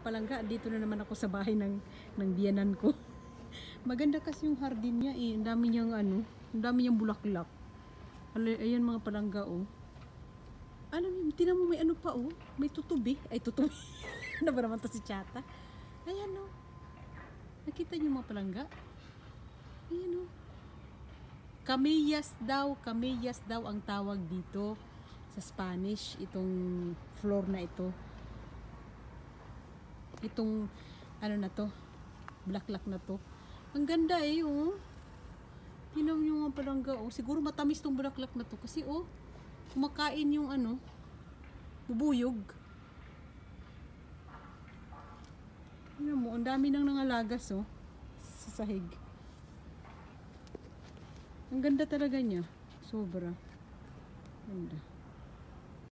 mga palangga, dito na naman ako sa bahay ng, ng biyanan ko. Maganda kasi yung hardin niya eh. Ang dami niyang ano, ang dami niyang bulaklak. Ayan mga palangga oh. Alam niyo, tinan mo may ano pa oh. May tutubi. Ay tutubi. ano ba naman to si Chata? Ayan oh. Nakita niyo mga palangga? Ayan oh. Kameyas daw, kameyas daw ang tawag dito sa Spanish itong floor na ito. Itong ano na to, blaklak na to. Ang ganda eh, oh. Tingnan niyo nga palangga, oh. Siguro matamis tong bulaklak na to kasi oh, kumakain yung ano, bubuyog. Tingnan mo, ang dami nang nangalagas oh, sa sahig. Ang ganda talaga niya. Sobra. Ganda.